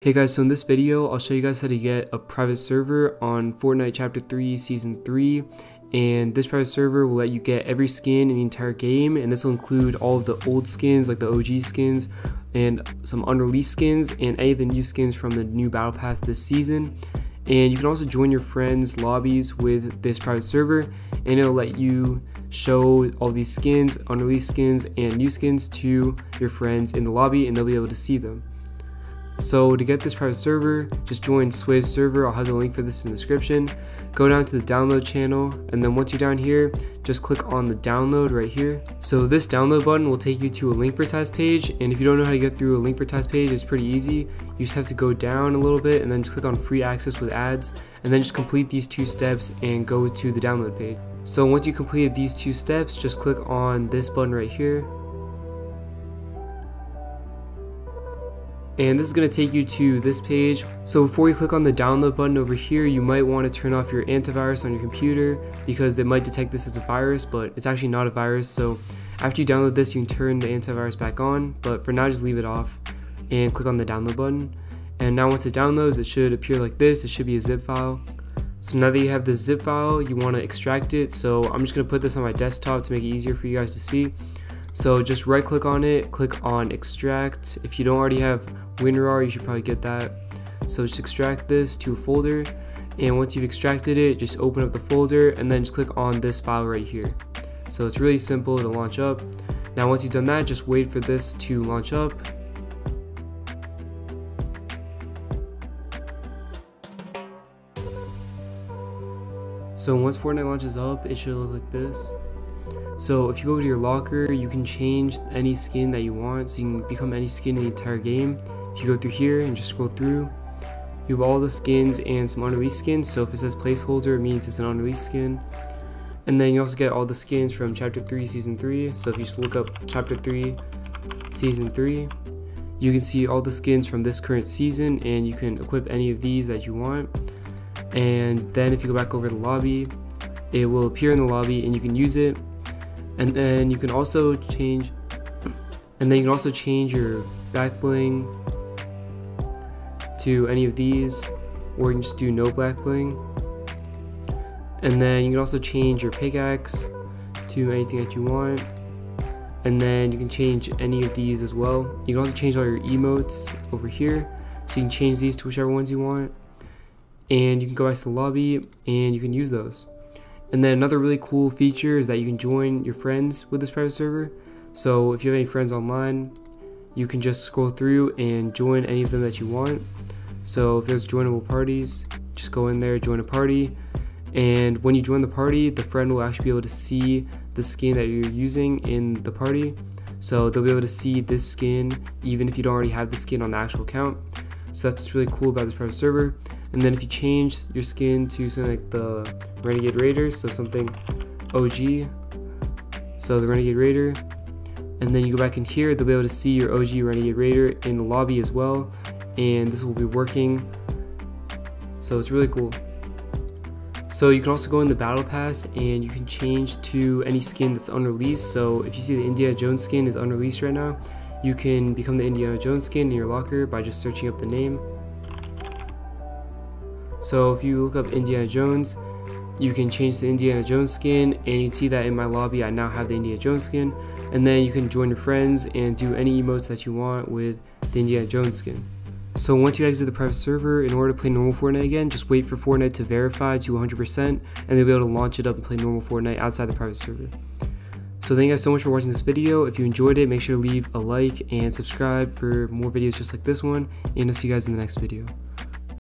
Hey guys, so in this video, I'll show you guys how to get a private server on Fortnite Chapter 3 Season 3 and this private server will let you get every skin in the entire game and this will include all of the old skins like the OG skins and some unreleased skins and any of the new skins from the new battle pass this season. And you can also join your friends lobbies with this private server and it'll let you show all these skins unreleased skins and new skins to your friends in the lobby and they'll be able to see them so to get this private server, just join Sway's server. I'll have the link for this in the description. Go down to the download channel, and then once you're down here, just click on the download right here. So this download button will take you to a Linkvertise page, and if you don't know how to get through a Linkvertise page, it's pretty easy. You just have to go down a little bit, and then just click on free access with ads, and then just complete these two steps and go to the download page. So once you completed these two steps, just click on this button right here, and this is going to take you to this page. So before you click on the download button over here, you might want to turn off your antivirus on your computer because it might detect this as a virus, but it's actually not a virus. So after you download this, you can turn the antivirus back on, but for now, just leave it off and click on the download button. And now once it downloads, it should appear like this. It should be a zip file. So now that you have the zip file, you want to extract it. So I'm just going to put this on my desktop to make it easier for you guys to see. So just right click on it, click on extract. If you don't already have WinRAR, you should probably get that. So just extract this to a folder and once you've extracted it, just open up the folder and then just click on this file right here. So it's really simple to launch up. Now once you've done that, just wait for this to launch up. So once Fortnite launches up, it should look like this. So if you go to your locker, you can change any skin that you want. So you can become any skin in the entire game. If you go through here and just scroll through, you have all the skins and some unreleased skins. So if it says placeholder, it means it's an unreleased skin. And then you also get all the skins from Chapter 3, Season 3. So if you just look up Chapter 3, Season 3, you can see all the skins from this current season and you can equip any of these that you want. And then if you go back over to the lobby, it will appear in the lobby and you can use it and then you can also change and then you can also change your back bling to any of these or you can just do no black bling. And then you can also change your pickaxe to anything that you want. And then you can change any of these as well. You can also change all your emotes over here. So you can change these to whichever ones you want. And you can go back to the lobby and you can use those and then another really cool feature is that you can join your friends with this private server. So if you have any friends online, you can just scroll through and join any of them that you want. So if there's joinable parties, just go in there, join a party. And when you join the party, the friend will actually be able to see the skin that you're using in the party. So they'll be able to see this skin even if you don't already have the skin on the actual account. So that's really cool about this private server. And then if you change your skin to something like the Renegade Raider, so something OG, so the Renegade Raider, and then you go back in here, they'll be able to see your OG Renegade Raider in the lobby as well, and this will be working. So it's really cool. So you can also go in the battle pass and you can change to any skin that's unreleased. So if you see the Indiana Jones skin is unreleased right now, you can become the Indiana Jones skin in your locker by just searching up the name. So if you look up Indiana Jones, you can change the Indiana Jones skin and you see that in my lobby I now have the Indiana Jones skin and then you can join your friends and do any emotes that you want with the Indiana Jones skin. So once you exit the private server, in order to play normal Fortnite again, just wait for Fortnite to verify to 100% and they'll be able to launch it up and play normal Fortnite outside the private server. So thank you guys so much for watching this video. If you enjoyed it, make sure to leave a like and subscribe for more videos just like this one. And I'll see you guys in the next video.